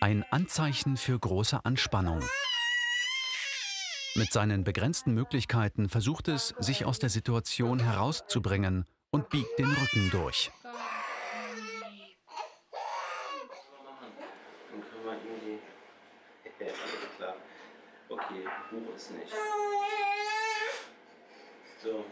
Ein Anzeichen für große Anspannung. Mit seinen begrenzten Möglichkeiten versucht es, sich aus der Situation herauszubringen und biegt den Rücken durch. Dann können wir irgendwie. Alles klar. Okay, Buch ist nicht. So,